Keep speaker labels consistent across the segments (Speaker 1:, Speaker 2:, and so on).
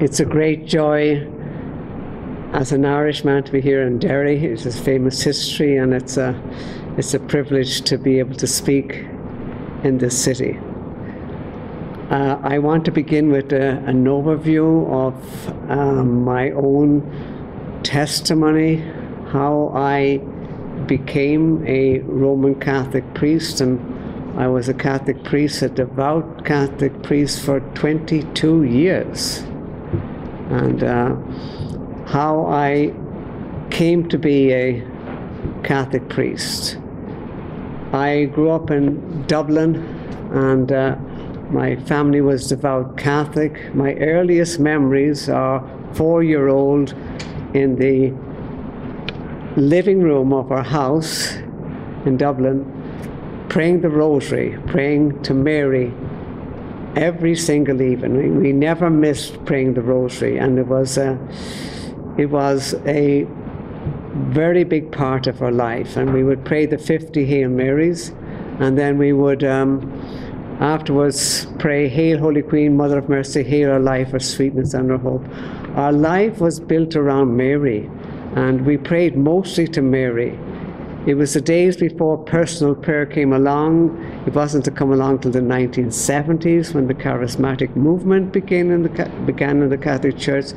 Speaker 1: it's a great joy as an Irishman to be here in Derry. It's a famous history, and it's a it's a privilege to be able to speak in this city. Uh, I want to begin with a, an overview of um, my own testimony, how I became a Roman Catholic priest, and I was a Catholic priest, a devout Catholic priest for 22 years, and uh, how I came to be a Catholic priest. I grew up in Dublin, and uh, my family was devout Catholic. My earliest memories are four year old in the living room of our house in Dublin, praying the rosary, praying to Mary every single evening. We never missed praying the rosary, and it was a, it was a very big part of our life. And we would pray the 50 Hail Marys, and then we would. Um, Afterwards, pray, Hail, Holy Queen, Mother of Mercy, hail our life, our sweetness, and our hope. Our life was built around Mary, and we prayed mostly to Mary. It was the days before personal prayer came along. It wasn't to come along till the 1970s when the charismatic movement began in the, began in the Catholic Church.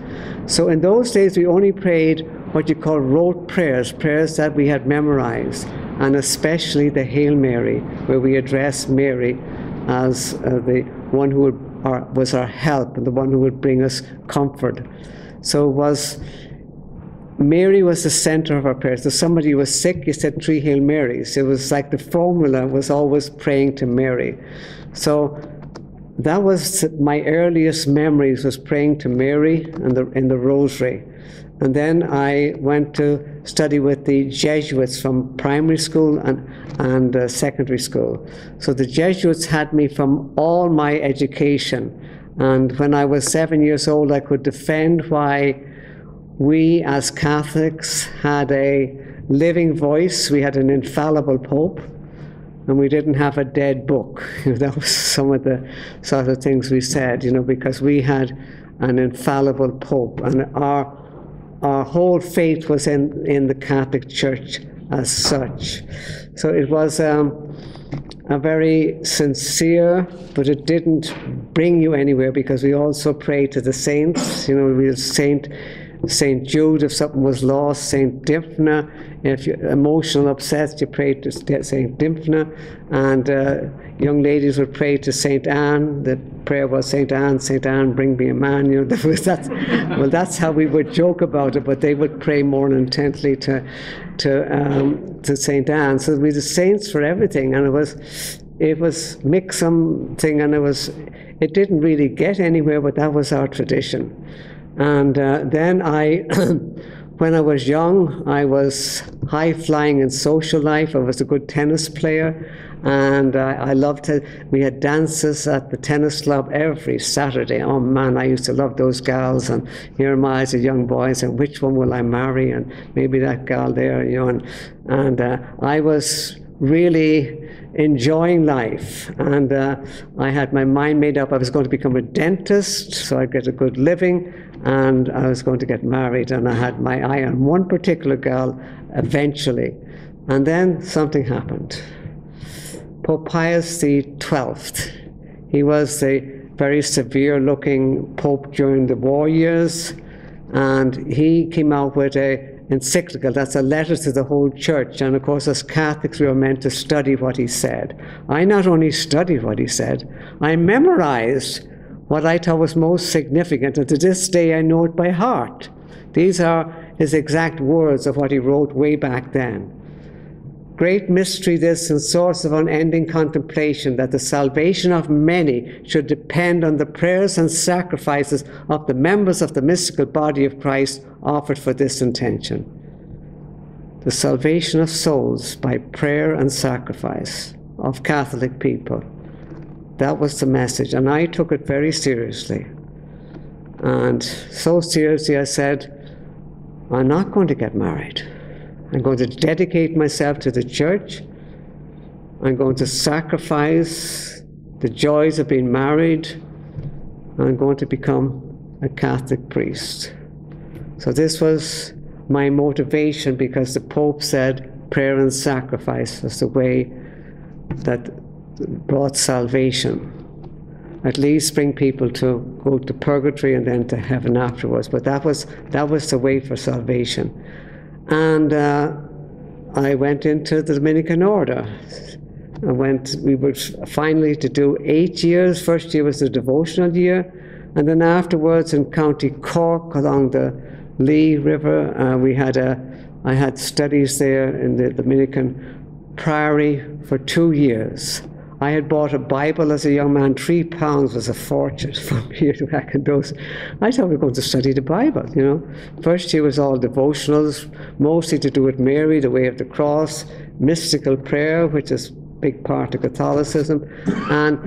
Speaker 1: So in those days, we only prayed what you call rote prayers, prayers that we had memorized, and especially the Hail Mary, where we address Mary as uh, the one who would, our, was our help and the one who would bring us comfort. So it was Mary was the center of our prayers. If somebody was sick, you said three Hail Marys. It was like the formula was always praying to Mary. So that was my earliest memories was praying to Mary and the, in the rosary. And then I went to study with the Jesuits from primary school and, and uh, secondary school. So the Jesuits had me from all my education. And when I was seven years old, I could defend why we as Catholics had a living voice, we had an infallible Pope, and we didn't have a dead book. that was some of the sort of things we said, you know, because we had an infallible Pope, and our our whole faith was in, in the Catholic Church as such. So it was um, a very sincere, but it didn't bring you anywhere because we also pray to the saints. You know, we Saint Saint Jude if something was lost, Saint Dymphna if you're emotional upset, you prayed to Saint Dymphna, and uh, young ladies would pray to Saint Anne. The prayer was Saint Anne, Saint Anne, bring me a man. You know, that's, well, that's how we would joke about it, but they would pray more intently to to um, to Saint Anne. So we the saints for everything, and it was it was mixum something and it was it didn't really get anywhere, but that was our tradition. And uh, then I. When I was young, I was high flying in social life. I was a good tennis player, and I, I loved it. We had dances at the tennis club every Saturday. Oh man, I used to love those gals. And here am I as a young boy saying, which one will I marry? And maybe that gal there, you know. And, and uh, I was really enjoying life. And uh, I had my mind made up I was going to become a dentist so I'd get a good living and I was going to get married, and I had my eye on one particular girl eventually. And then something happened. Pope Pius XII, he was a very severe looking pope during the war years, and he came out with a encyclical, that's a letter to the whole church. And of course, as Catholics, we were meant to study what he said. I not only studied what he said, I memorized what I thought was most significant, and to this day I know it by heart. These are his exact words of what he wrote way back then. Great mystery this and source of unending contemplation that the salvation of many should depend on the prayers and sacrifices of the members of the mystical body of Christ offered for this intention. The salvation of souls by prayer and sacrifice of Catholic people that was the message, and I took it very seriously. And so seriously, I said, I'm not going to get married. I'm going to dedicate myself to the church. I'm going to sacrifice the joys of being married. I'm going to become a Catholic priest. So this was my motivation because the Pope said prayer and sacrifice was the way that brought salvation. At least bring people to go to purgatory and then to heaven afterwards. But that was that was the way for salvation. And uh, I went into the Dominican order. I went. We were finally to do eight years. First year was the devotional year, and then afterwards in County Cork along the Lee River, uh, we had a. I had studies there in the Dominican Priory for two years. I had bought a Bible as a young man. Three pounds was a fortune for me back in those. I thought we were going to study the Bible, you know. First year was all devotionals, mostly to do with Mary, the way of the cross, mystical prayer, which is a big part of Catholicism, and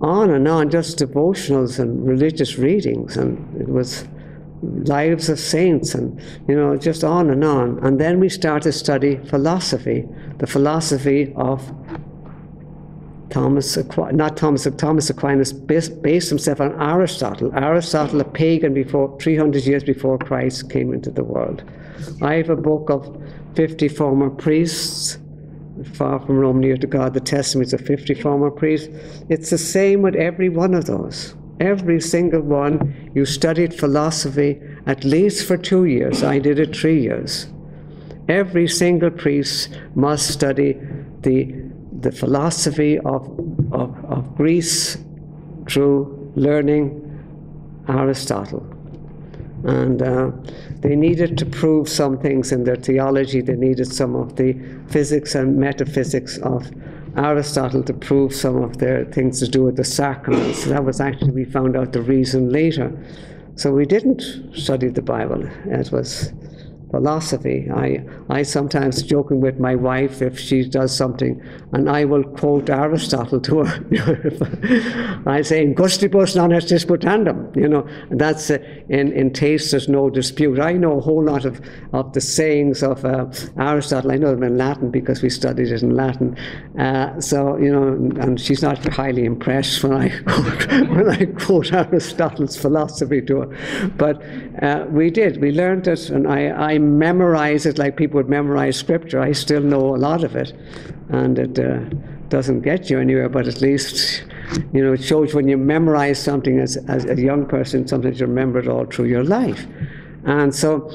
Speaker 1: on and on, just devotionals and religious readings. And it was lives of saints and you know just on and on and then we started to study philosophy the philosophy of Thomas not Thomas, Thomas Aquinas based, based himself on Aristotle. Aristotle, a pagan before 300 years before Christ came into the world. I have a book of 50 former priests, far from Rome, near to God, the testimonies of 50 former priests. It's the same with every one of those. Every single one. You studied philosophy at least for two years. I did it three years. Every single priest must study the the philosophy of, of, of Greece through learning Aristotle. And uh, they needed to prove some things in their theology. They needed some of the physics and metaphysics of Aristotle to prove some of their things to do with the sacraments. That was actually, we found out the reason later. So we didn't study the Bible. It was philosophy. I, I sometimes joking with my wife if she does something, and I will quote Aristotle to her. I say, "In gustibus non est disputandum." You know, that's uh, in in taste. There's no dispute. I know a whole lot of of the sayings of uh, Aristotle. I know them in Latin because we studied it in Latin. Uh, so you know, and she's not highly impressed when I quote, when I quote Aristotle's philosophy to her. But uh, we did. We learned it, and I I memorize it like people would memorize scripture. I still know a lot of it, and it uh, doesn't get you anywhere, but at least you know it shows when you memorize something as, as a young person, sometimes you remember it all through your life. And so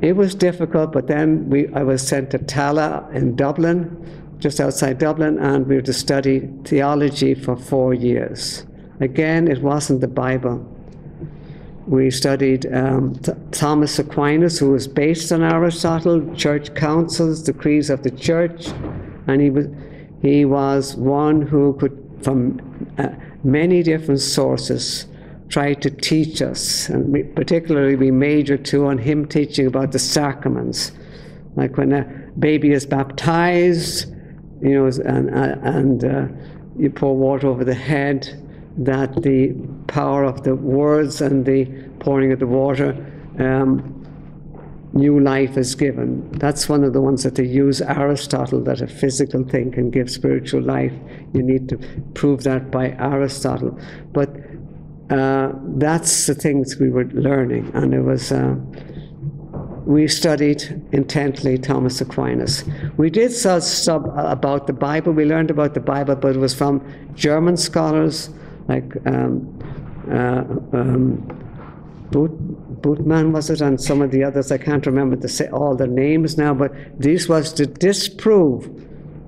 Speaker 1: it was difficult, but then we, I was sent to Tallaght in Dublin, just outside Dublin, and we were to study theology for four years. Again, it wasn't the Bible we studied um, Th- Thomas Aquinas, who was based on Aristotle, church councils, decrees of the church, and he was he was one who could, from uh, many different sources, try to teach us, and we, particularly we majored too on him teaching about the sacraments, like when a baby is baptized, you know, and uh, and uh, you pour water over the head that the power of the words and the pouring of the water, um, new life is given. That's one of the ones that they use Aristotle, that a physical thing can give spiritual life. You need to prove that by Aristotle. But uh, that's the things we were learning, and it was. Uh, we studied intently Thomas Aquinas. We did some stuff about the Bible. We learned about the Bible, but it was from German scholars like um, uh, um, Boot, Bultmann was it, and some of the others. I can't remember the, say, all the names now, but this was to disprove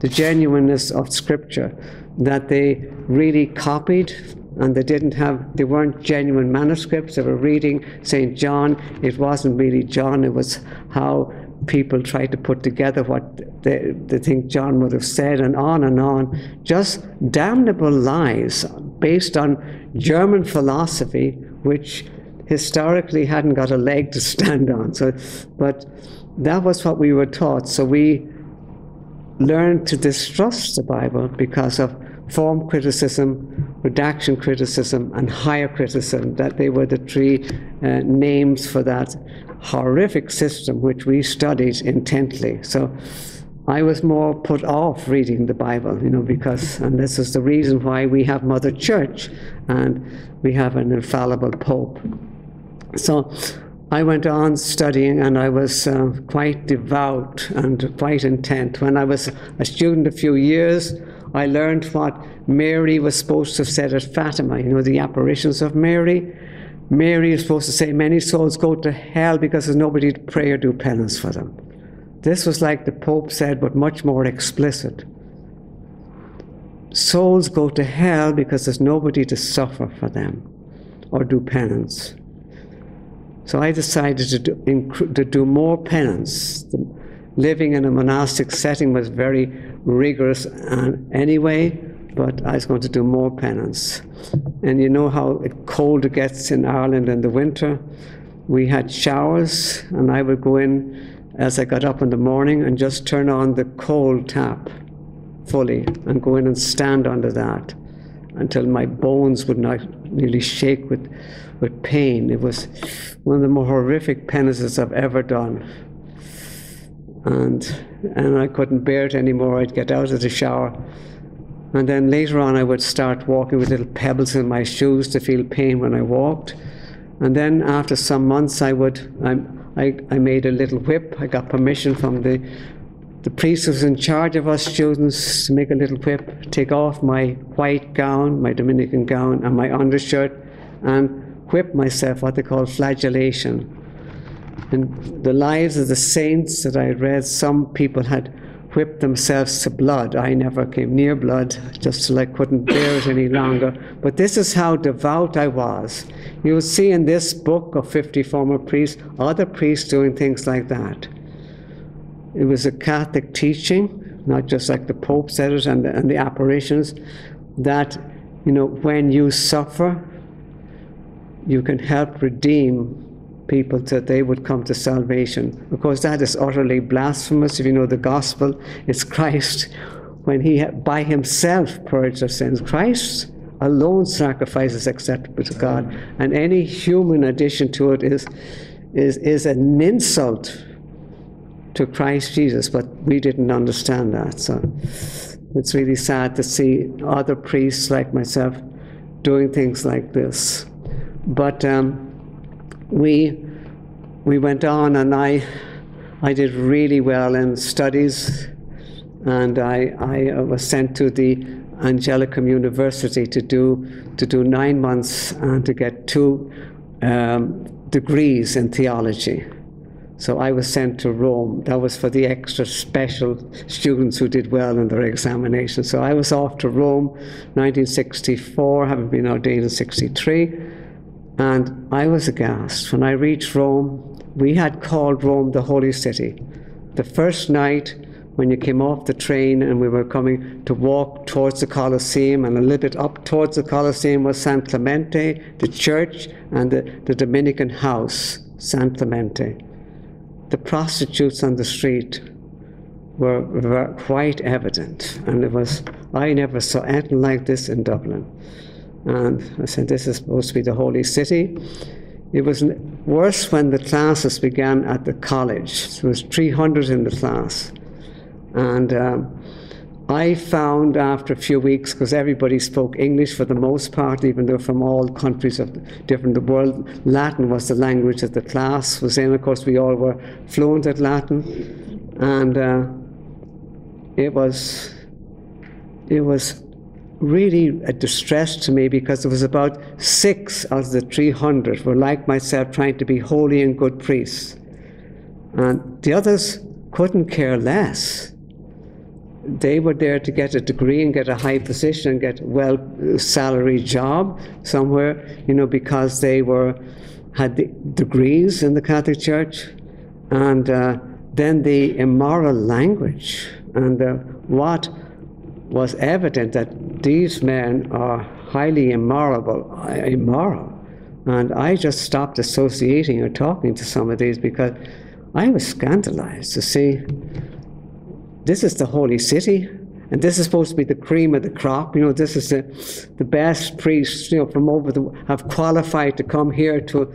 Speaker 1: the genuineness of Scripture, that they really copied and they didn't have, they weren't genuine manuscripts. They were reading St. John. It wasn't really John, it was how people try to put together what they, they think John would have said, and on and on. Just damnable lies based on German philosophy, which historically hadn't got a leg to stand on. So, but that was what we were taught. So we learned to distrust the Bible because of form criticism, redaction criticism, and higher criticism. That they were the three uh, names for that horrific system which we studied intently. So I was more put off reading the Bible, you know, because, and this is the reason why we have Mother Church and we have an infallible Pope. So I went on studying and I was uh, quite devout and quite intent. When I was a student a few years, I learned what Mary was supposed to have said at Fatima, you know, the apparitions of Mary. Mary is supposed to say, Many souls go to hell because there's nobody to pray or do penance for them. This was like the Pope said, but much more explicit. Souls go to hell because there's nobody to suffer for them or do penance. So I decided to do, to do more penance. The, living in a monastic setting was very rigorous anyway, but I was going to do more penance. And you know how cold it gets in Ireland in the winter? We had showers, and I would go in as I got up in the morning and just turn on the cold tap fully and go in and stand under that until my bones would not nearly shake with, with pain. It was one of the more horrific penances I've ever done. And, and I couldn't bear it anymore. I'd get out of the shower. And then later on, I would start walking with little pebbles in my shoes to feel pain when I walked. And then after some months, I would, I'm, I, I made a little whip. I got permission from the the priest was in charge of us students to make a little whip, take off my white gown, my Dominican gown, and my undershirt, and whip myself, what they call flagellation. And the lives of the saints that I read, some people had whipped themselves to blood. I never came near blood, just till I couldn't bear it any longer. But this is how devout I was. You will see in this book of 50 former priests, other priests doing things like that. It was a Catholic teaching, not just like the Pope said it and the, and the apparitions, that, you know, when you suffer, you can help redeem people that they would come to salvation. Of course, that is utterly blasphemous. If you know the gospel, it's Christ when he by himself purged our sins. Christ alone sacrifices acceptable to God, and any human addition to it is is is an insult to Christ Jesus. But we didn't understand that, so it's really sad to see other priests like myself doing things like this. But um, we we went on, and I I did really well in studies, and I I was sent to the Angelicum University to do to do nine months and to get two um, degrees in theology. So I was sent to Rome. That was for the extra special students who did well in their examination. So I was off to Rome, 1964, having been ordained in 63. And I was aghast. When I reached Rome, we had called Rome the Holy City. The first night, when you came off the train and we were coming to walk towards the Colosseum, and a little bit up towards the Colosseum was San Clemente, the church, and the, the Dominican house, San Clemente. The prostitutes on the street were, were quite evident, and it was I never saw anything like this in Dublin. And I said, This is supposed to be the holy city. It was worse when the classes began at the college. There was 300 in the class. And um, I found after a few weeks, because everybody spoke English for the most part, even though from all countries of different the world, Latin was the language that the class was in. Of course, we all were fluent at Latin, and uh, it was it was really a distress to me because there was about six of the 300 were like myself trying to be holy and good priests. And the others couldn't care less. They were there to get a degree and get a high position and get a well salaried job somewhere, you know, because they were had the degrees in the Catholic Church. And uh, then the immoral language and uh, what was evident that these men are highly immoral, immoral. And I just stopped associating or talking to some of these because I was scandalized to see this is the holy city, and this is supposed to be the cream of the crop. You know, this is the, the best priests, you know, from over the, have qualified to come here to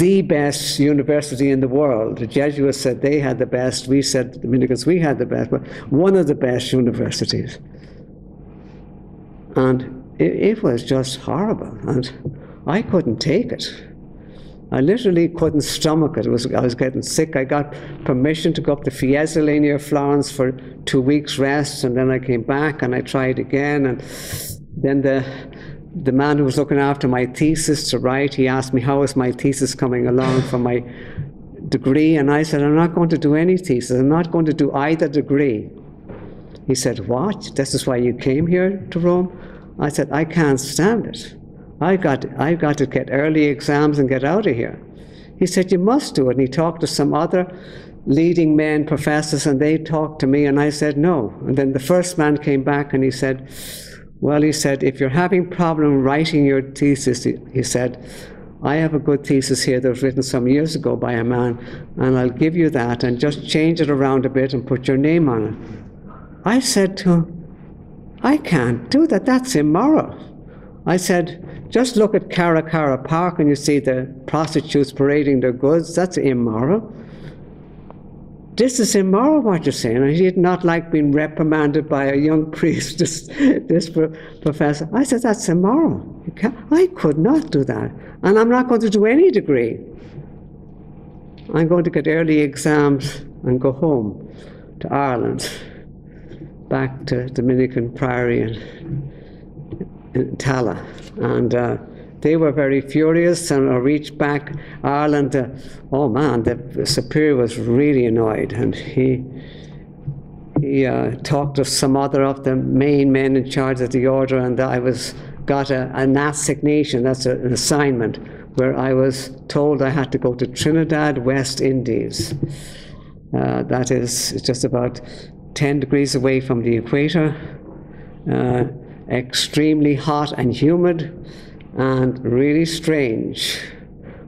Speaker 1: the best university in the world. The Jesuits said they had the best. We said, the Dominicans, we had the best, but one of the best universities. And it, it was just horrible. And I couldn't take it. I literally couldn't stomach it. it was, I was getting sick. I got permission to go up to Fiesole near Florence for two weeks rest, and then I came back and I tried again. And then the the man who was looking after my thesis to write, he asked me how is my thesis coming along for my degree, and I said I'm not going to do any thesis. I'm not going to do either degree. He said, "What? This is why you came here to Rome?" I said, "I can't stand it." I've got, I've got to get early exams and get out of here. He said, You must do it. And he talked to some other leading men, professors, and they talked to me, and I said, No. And then the first man came back and he said, Well, he said, if you're having problem writing your thesis, he said, I have a good thesis here that was written some years ago by a man, and I'll give you that and just change it around a bit and put your name on it. I said to him, I can't do that. That's immoral. I said, just look at Cara Park and you see the prostitutes parading their goods. That's immoral. This is immoral, what you're saying. And he did not like being reprimanded by a young priest, this, this professor. I said, that's immoral. I could not do that. And I'm not going to do any degree. I'm going to get early exams and go home to Ireland, back to Dominican Priory in Tallaght. And uh, they were very furious and I reached back Ireland. Uh, oh man, the superior was really annoyed and he he uh, talked to some other of the main men in charge of the order and I was got a, an assignation, that's a, an assignment, where I was told I had to go to Trinidad, West Indies. Uh, that is just about 10 degrees away from the equator. Uh, extremely hot and humid and really strange.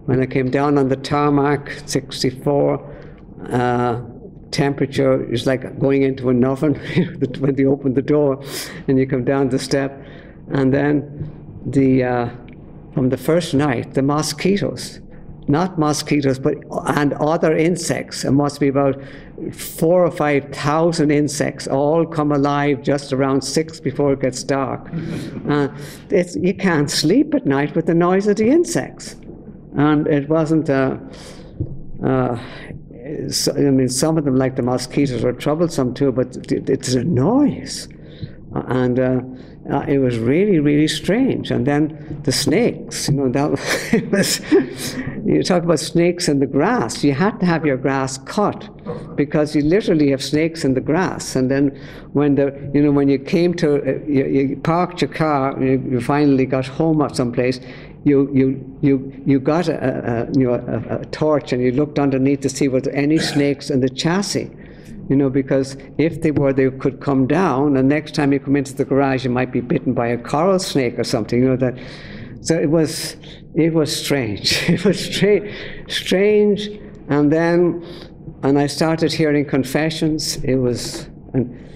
Speaker 1: When I came down on the tarmac, 64, uh, temperature is like going into an oven when they open the door and you come down the step. And then the uh, from the first night, the mosquitoes not mosquitoes, but and other insects. It must be about four or five thousand insects all come alive just around six before it gets dark. Uh, you can't sleep at night with the noise of the insects, and it wasn't. Uh, uh, so, I mean, some of them, like the mosquitoes, are troublesome too, but it's a noise, and uh, uh, it was really, really strange. And then the snakes, you know, that was, you talk about snakes in the grass. You had to have your grass cut because you literally have snakes in the grass. And then when the, you know, when you came to, uh, you, you, parked your car, you, you finally got home or someplace, you, you, you, you got a, a you know, a, a torch and you looked underneath to see were there any snakes in the chassis you know, because if they were, they could come down, and next time you come into the garage, you might be bitten by a coral snake or something, you know, that. So it was, it was strange. It was strange, strange, and then, and I started hearing confessions. It was, and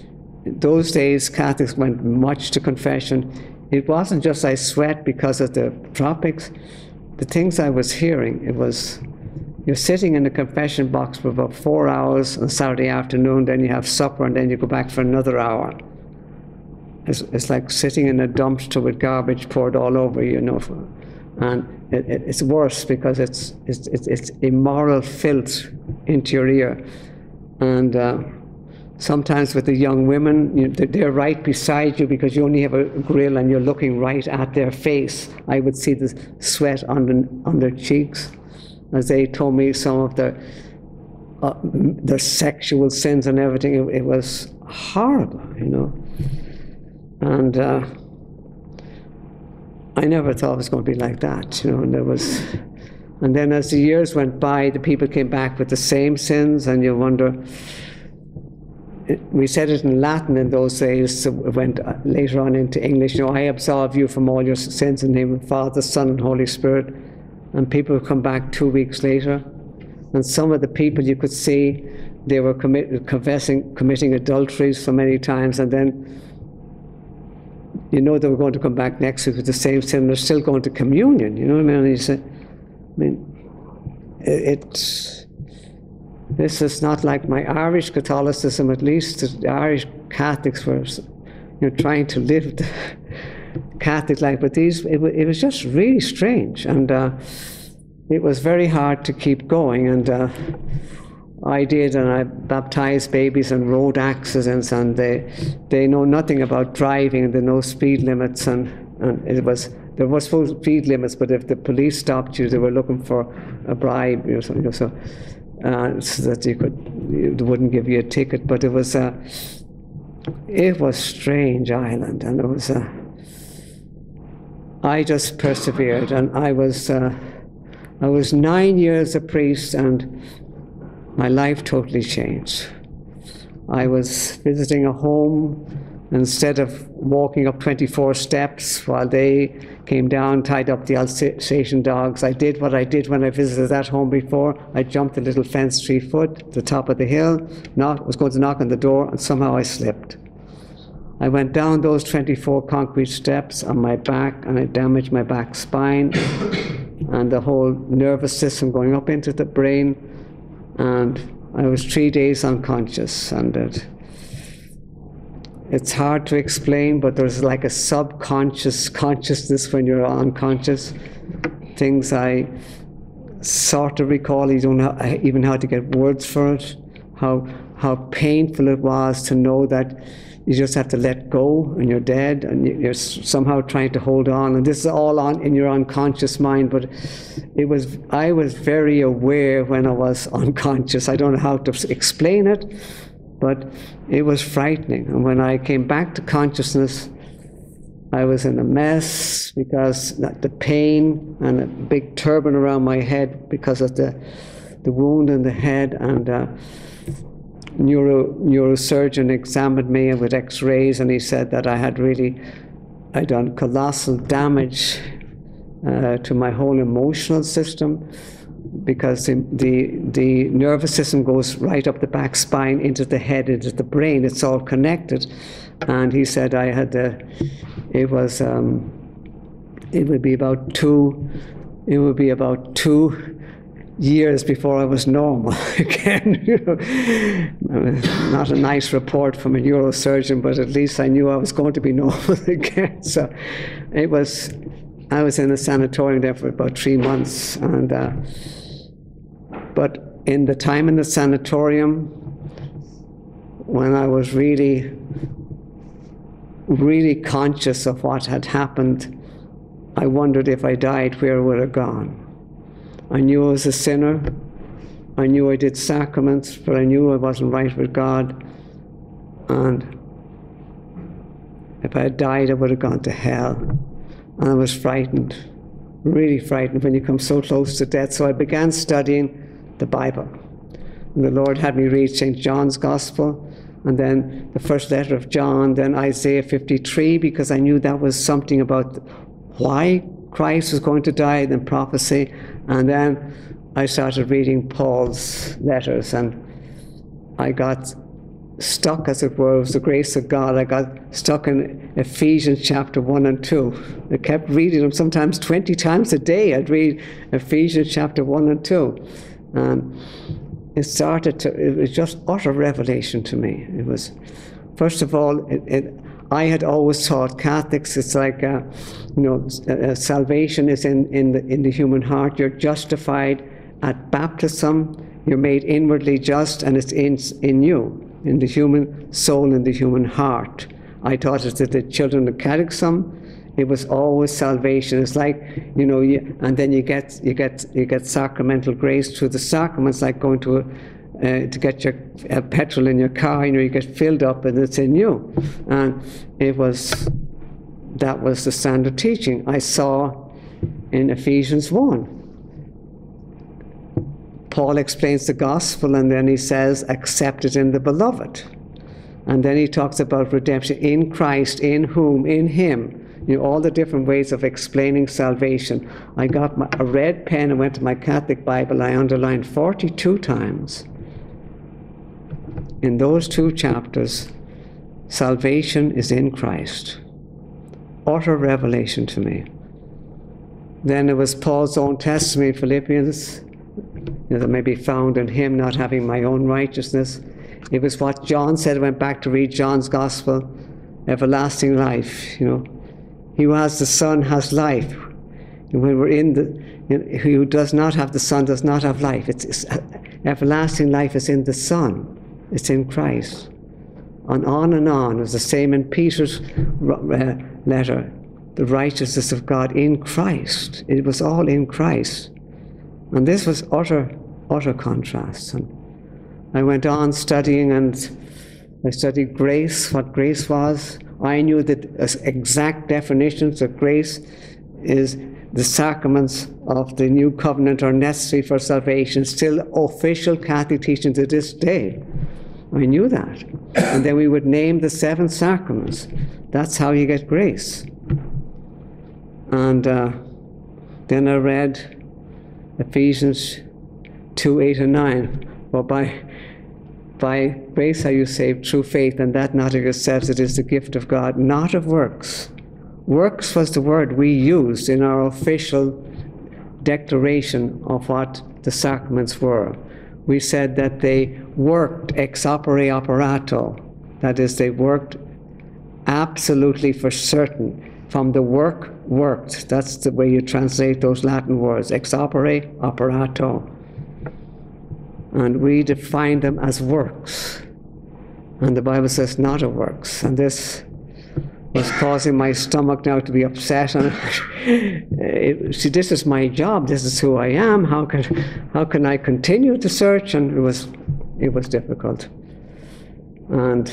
Speaker 1: those days Catholics went much to confession. It wasn't just I sweat because of the tropics. The things I was hearing, it was you're sitting in the confession box for about four hours on Saturday afternoon, then you have supper, and then you go back for another hour. It's, it's like sitting in a dumpster with garbage poured all over you, you know. And it, it, it's worse because it's, it's, it's, immoral filth into your ear. And uh, sometimes with the young women, you, they're right beside you because you only have a grill and you're looking right at their face. I would see the sweat on, the, on their cheeks as they told me some of their uh, their sexual sins and everything. It, it was horrible, you know. And uh, I never thought it was going to be like that, you know. And there was, and then as the years went by, the people came back with the same sins, and you wonder. we said it in Latin in those days, so it went uh, later on into English. You know, I absolve you from all your sins in the name of the Father, Son, and Holy Spirit and people would come back two weeks later. And some of the people you could see they were commit, confessing, committing adulteries so many times, and then you know they were going to come back next week with the same sin. They're still going to communion. You know what I mean? And you say, I mean, it, this is not like my Irish Catholicism. At least the Irish Catholics were, you know, trying to live the Catholic life, but these it, it was just really strange, and uh, it was very hard to keep going. And uh, I did, and I baptized babies and road accidents, and they they know nothing about driving, and they know speed limits, and, and it was there was full speed limits, but if the police stopped you, they were looking for a bribe, you know, so, so, uh, so that you could they wouldn't give you a ticket. But it was a it was strange island, and it was a. I just persevered, and I was uh, I was nine years a priest, and my life totally changed. I was visiting a home. Instead of walking up 24 steps while they came down, tied up the Alsatian dogs, I did what I did when I visited that home before. I jumped the little fence three foot, the top of the hill, knocked, was going to knock on the door, and somehow I slipped. I went down those 24 concrete steps on my back, and I damaged my back spine and the whole nervous system going up into the brain and I was three days unconscious, and it, it's hard to explain, but there's like a subconscious consciousness when you're unconscious. Things I sort of recall, you don't even how to get words for it. How how painful it was to know that you just have to let go and you're dead and you're somehow trying to hold on. And this is all on in your unconscious mind but it was i was very aware when i was unconscious. I don't know how to explain it but it was frightening. And when i came back to consciousness i was in a mess because the pain and a big turban around my head because of the the wound in the head. And uh, neuro, neurosurgeon examined me with x-rays and he said that I had really I done colossal damage uh, to my whole emotional system because the, the, the nervous system goes right up the back spine into the head into the brain. It's all connected. And he said I had the it was um, it would be about two it would be about two years before I was normal again. not a nice report from a neurosurgeon, but at least I knew I was going to be normal again. So it was. I was in a sanatorium there for about three months, and uh, but in the time in the sanatorium, when I was really, really conscious of what had happened, I wondered if I died, where would have gone. I knew I was a sinner. I knew I did sacraments, but I knew I wasn't right with God. And if I had died, I would have gone to hell. And I was frightened, really frightened when you come so close to death. So I began studying the Bible. And the Lord had me read St. John's Gospel, and then the first letter of John, then Isaiah 53, because I knew that was something about why Christ was going to die, then prophecy. And then I started reading Paul's letters, and I got stuck, as it were, it was the grace of God. I got stuck in Ephesians chapter 1 and 2. I kept reading them sometimes 20 times a day. I'd read Ephesians chapter 1 and 2. And it started to, it was just utter revelation to me. It was, first of all, it, it I had always taught Catholics it's like, uh, you know, uh, salvation is in, in, the, in the human heart. You're justified at baptism. You're made inwardly just, and it's in, in you, in the human soul, in the human heart. I taught it to the children of catechism. It was always salvation. It's like, you know, you, and then you get you get you get sacramental grace through the sacraments, like going to a, uh, to get your uh, petrol in your car, you know, you get filled up and it's in you. And it was, that was the standard teaching I saw in Ephesians 1. Paul explains the gospel and then he says, accepted in the beloved. And then he talks about redemption in Christ, in whom, in him. You know, all the different ways of explaining salvation. I got my, a red pen and went to my Catholic Bible. I underlined 42 times in those two chapters, salvation is in Christ. Utter revelation to me. Then it was Paul's own testimony in Philippians you know, that may be found in him not having my own righteousness. It was what John said, I went back to read John's gospel, everlasting life, you know. He who has the Son has life. And when we're in the, you know, who does not have the Son does not have life. It's, it's, everlasting life is in the Son. It's in Christ. And on and on. It was the same in Peter's uh, letter. The righteousness of God in Christ. It was all in Christ. And this was utter, utter contrast. And I went on studying and I studied grace, what grace was. I knew that exact definitions of grace is the sacraments of the new covenant are necessary for salvation, still official Catholic teaching to this day. I knew that. And then we would name the seven sacraments. That's how you get grace. And uh, then I read Ephesians 2 8 and 9. Well, by, by grace are you saved through faith, and that not of yourselves, it is the gift of God, not of works. Works was the word we used in our official declaration of what the sacraments were. We said that they worked ex opere operato, that is, they worked absolutely for certain. From the work worked, that's the way you translate those Latin words, ex opere operato. And we define them as works. And the Bible says not of works. And this was causing my stomach now to be upset. And it, see, this is my job. This is who I am. How can how can I continue to search? And it was it was difficult. And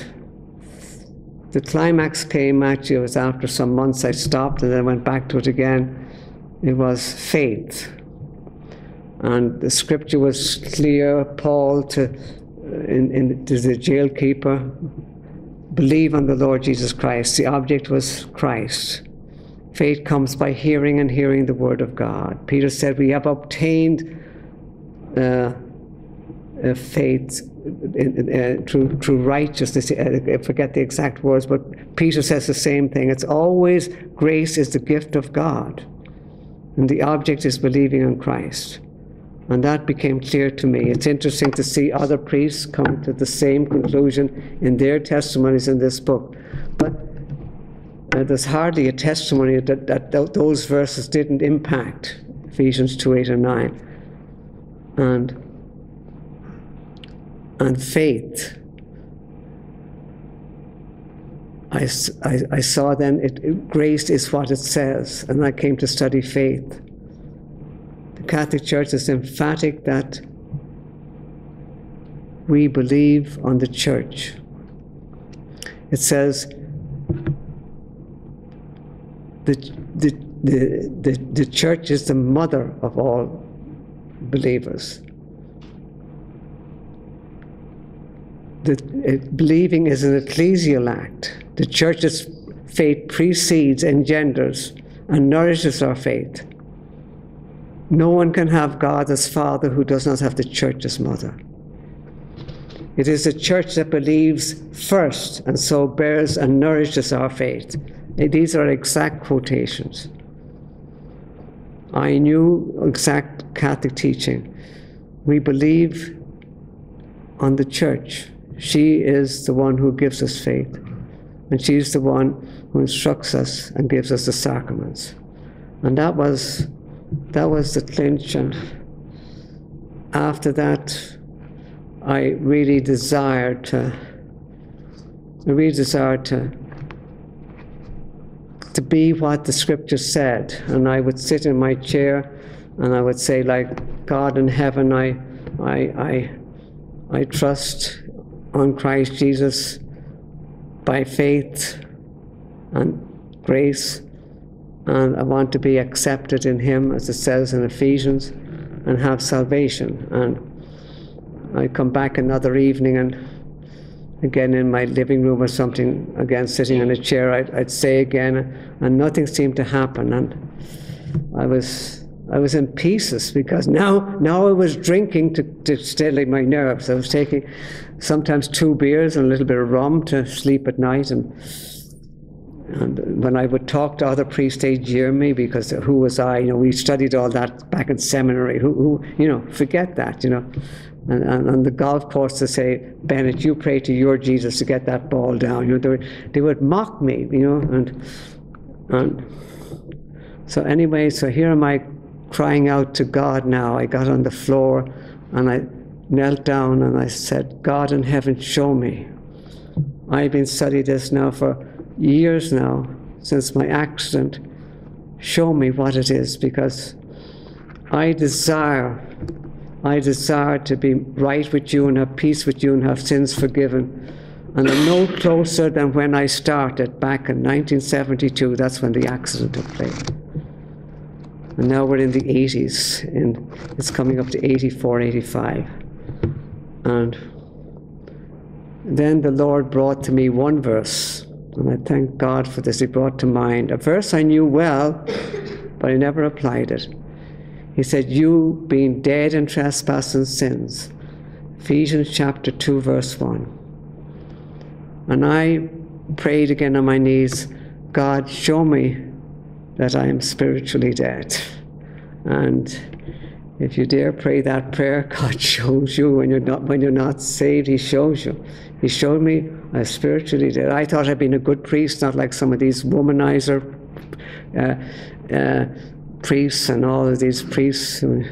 Speaker 1: the climax came actually. It was after some months. I stopped and then went back to it again. It was faith, and the scripture was clear. Paul to uh, in, in to the jailkeeper believe on the Lord Jesus Christ. The object was Christ. Faith comes by hearing and hearing the word of God. Peter said, We have obtained uh, faith uh, through, through righteousness. I forget the exact words, but Peter says the same thing. It's always grace is the gift of God, and the object is believing in Christ. And that became clear to me. It's interesting to see other priests come to the same conclusion in their testimonies in this book. But uh, there's hardly a testimony that, that those verses didn't impact Ephesians 2 8 and 9. And, and faith. I, I, I saw then it, it, grace is what it says, and I came to study faith. The Catholic Church is emphatic that we believe on the church. It says the, the, the, the, the church is the mother of all believers. The, it, believing is an ecclesial act. The church's faith precedes, engenders, and nourishes our faith. No one can have God as Father who does not have the church as Mother. It is the church that believes first and so bears and nourishes our faith. These are exact quotations. I knew exact Catholic teaching. We believe on the church. She is the one who gives us faith, and she's the one who instructs us and gives us the sacraments. And that was that was the clinch. And after that, I really desired to, I really desired to, to be what the scripture said. And I would sit in my chair and I would say, like, God in heaven, I, I, I, I trust on Christ Jesus by faith and grace and I want to be accepted in Him, as it says in Ephesians, and have salvation. And I come back another evening and again in my living room or something, again sitting in a chair, I'd, I'd say again, and nothing seemed to happen. And I was, I was in pieces because now, now I was drinking to, to steady my nerves. I was taking sometimes two beers and a little bit of rum to sleep at night. And, and when I would talk to other priests, they'd jeer me because who was I? You know, we studied all that back in seminary. Who, who you know, forget that, you know. And, and on the golf course to say, Bennett, you pray to your Jesus to get that ball down. You know, they would, they would mock me, you know, and and so anyway, so here am I crying out to God now. I got on the floor and I knelt down and I said, God in heaven, show me. I've been studying this now for years now, since my accident. Show me what it is because I desire, I desire to be right with you and have peace with you and have sins forgiven. And I'm no closer than when I started back in 1972. That's when the accident took place. And now we're in the 80s, and it's coming up to 84, 85. And then the Lord brought to me one verse, and I thank God for this. He brought to mind a verse I knew well, but I never applied it. He said, You being dead in trespass and sins. Ephesians chapter 2, verse 1. And I prayed again on my knees, God, show me that I am spiritually dead. And if you dare pray that prayer, God shows you when you're not when you're not saved. He shows you. He showed me I spiritually dead. I thought I'd been a good priest, not like some of these womanizer uh, uh, priests and all of these priests who,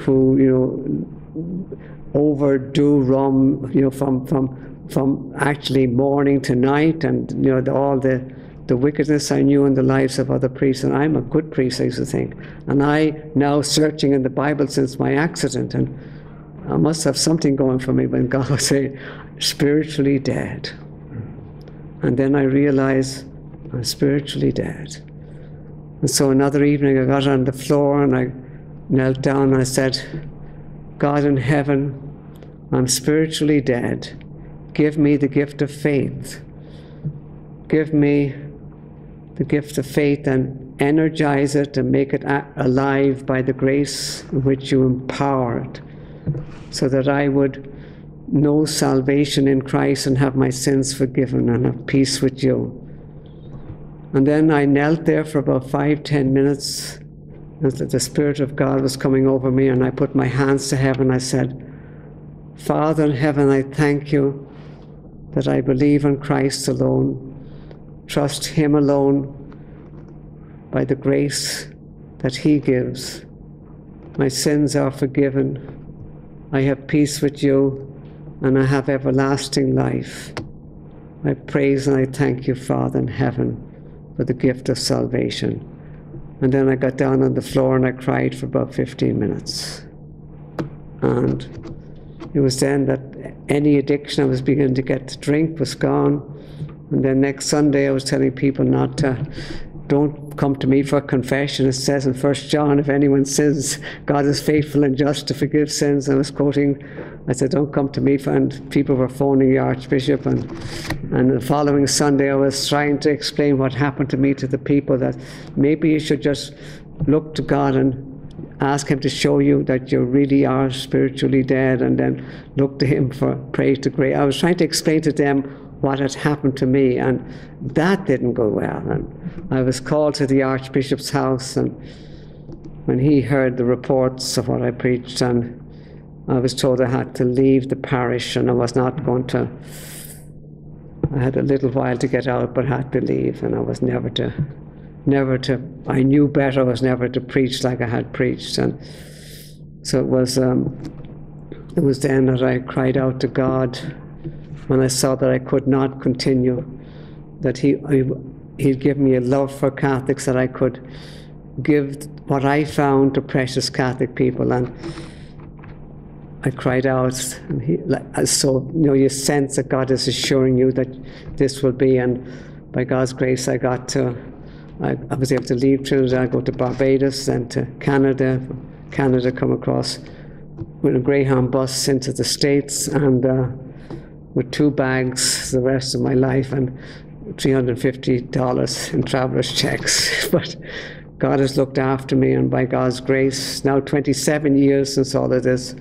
Speaker 1: who you know overdo rum, you know, from from from actually morning to night, and you know the, all the the wickedness I knew in the lives of other priests, and I'm a good priest, I used to think. And I now searching in the Bible since my accident, and I must have something going for me when God was saying, spiritually dead. And then I realized I'm spiritually dead. And so another evening I got on the floor and I knelt down and I said, God in heaven, I'm spiritually dead. Give me the gift of faith. Give me the gift of faith and energize it and make it alive by the grace which you empower it, so that I would know salvation in Christ and have my sins forgiven and have peace with you. And then I knelt there for about five, ten minutes the Spirit of God was coming over me, and I put my hands to heaven. I said, Father in heaven, I thank you that I believe in Christ alone trust Him alone by the grace that He gives. My sins are forgiven. I have peace with you, and I have everlasting life. I praise and I thank you, Father in heaven, for the gift of salvation. And then I got down on the floor and I cried for about 15 minutes. And it was then that any addiction I was beginning to get to drink was gone. And then next Sunday, I was telling people not to, don't come to me for confession. It says in First John, if anyone sins, God is faithful and just to forgive sins. I was quoting, I said, don't come to me. For, and people were phoning the Archbishop. And, and the following Sunday, I was trying to explain what happened to me to the people that maybe you should just look to God and ask Him to show you that you really are spiritually dead, and then look to Him for praise to grace. I was trying to explain to them what had happened to me, and that didn't go well. And I was called to the Archbishop's house, and when he heard the reports of what I preached, and I was told I had to leave the parish, and I was not going to. I had a little while to get out, but had to leave, and I was never to, never to. I knew better. I was never to preach like I had preached, and so it was. Um, it was then that I cried out to God when I saw that I could not continue, that he, he'd give me a love for Catholics that I could give what I found to precious Catholic people. And I cried out, and he, so you know, you sense that God is assuring you that this will be. And by God's grace, I got to, I, I was able to leave Trinidad, go to Barbados, then to Canada, Canada, come across with a Greyhound bus into the States, and. Uh, with two bags the rest of my life and $350 in traveler's checks. but God has looked after me, and by God's grace, now 27 years since all of this,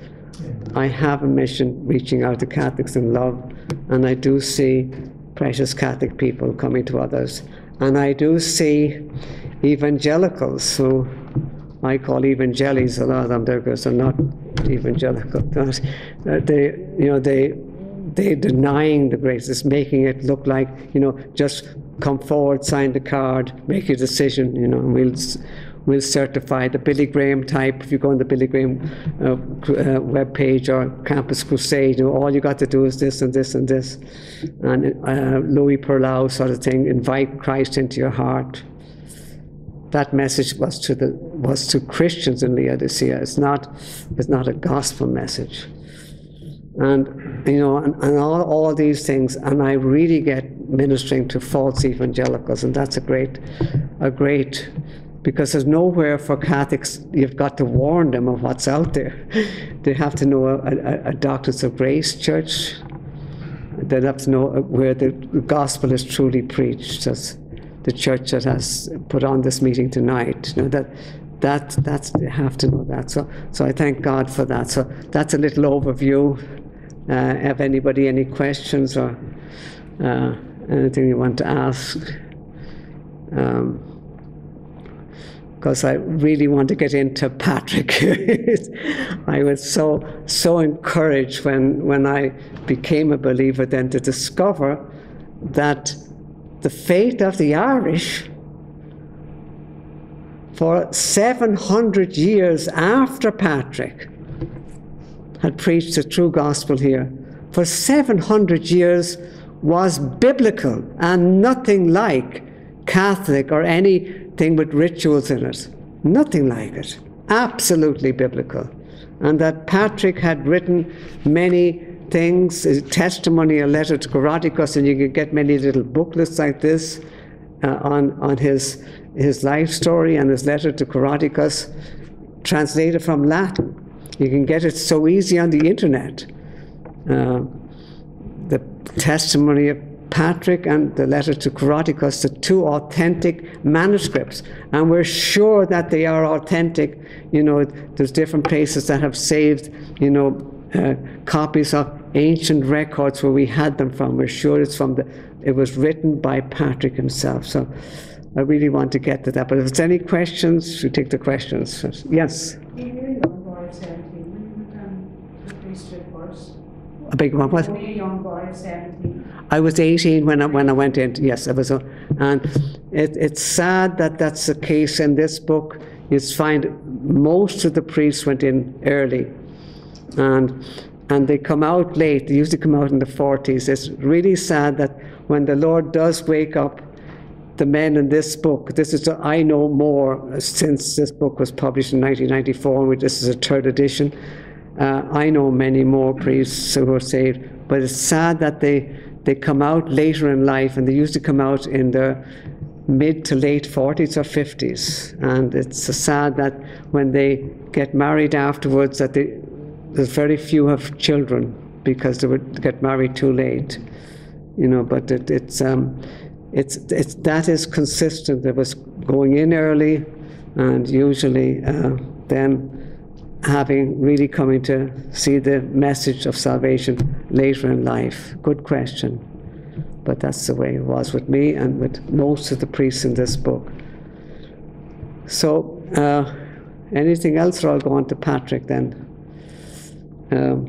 Speaker 1: I have a mission reaching out to Catholics in love, and I do see precious Catholic people coming to others. And I do see evangelicals who I call evangelis, a lot of them, because they're not evangelical. Uh, they, you know, they, they denying the grace, it's making it look like, you know, just come forward, sign the card, make your decision, you know, and we'll, we'll certify the Billy Graham type. If you go on the Billy Graham uh, uh, web page or Campus Crusade, you know, all you got to do is this and this and this. And uh, Luis Palau sort of thing, invite Christ into your heart. That message was to the was to Christians in Laodicea. It's not it's not a gospel message. And you know, and, and all, all these things, and I really get ministering to false evangelicals, and that's a great a great because there's nowhere for Catholics, you've got to warn them of what's out there. they have to know a, a, a Doctrines of Grace church. They have to know where the gospel is truly preached, as the church that has put on this meeting tonight. You know, that, that, that's, they have to know that. So, so I thank God for that. So that's a little overview. Uh, have anybody any questions or uh, anything you want to ask? Um, because I really want to get into Patrick. I was so so encouraged when when I became a believer then to discover that the faith of the Irish for 700 years after Patrick had preached the true gospel here for 700 years was biblical and nothing like Catholic or anything with rituals in it. Nothing like it. Absolutely biblical. And that Patrick had written many things, a testimony, a letter to Coroticus, and you can get many little booklets like this uh, on, on his, his life story and his letter to Coroticus, translated from Latin. You can get it so easy on the internet. Uh, the testimony of Patrick and the letter to Coroticus, the two authentic manuscripts. And we're sure that they are authentic. You know, there's different places that have saved, you know, uh, copies of ancient records where we had them from. We're sure it's from the, it was written by Patrick himself. So I really want to get to that. But if there's any questions, we take the questions. Yes? A big one, what?
Speaker 2: Only a young boy of 17.
Speaker 1: I was 18 when I, when I went in. Yes, I was. A, and it, it's sad that that's the case in this book. You find most of the priests went in early, and and they come out late. They usually come out in the 40s. It's really sad that when the Lord does wake up the men in this book, this is I know more since this book was published in 1994. Which this is a third edition. Uh, I know many more priests who are saved, but it's sad that they they come out later in life, and they used to come out in their mid to late 40s or 50s. And it's sad that when they get married afterwards, that they, there's very few have children because they would get married too late. You know, but it, it's um, it's it's that is consistent. It was going in early, and usually uh, then having really coming to see the message of salvation later in life? Good question. But that's the way it was with me and with most of the priests in this book. So, uh, anything else, or I'll go on to Patrick then. Um,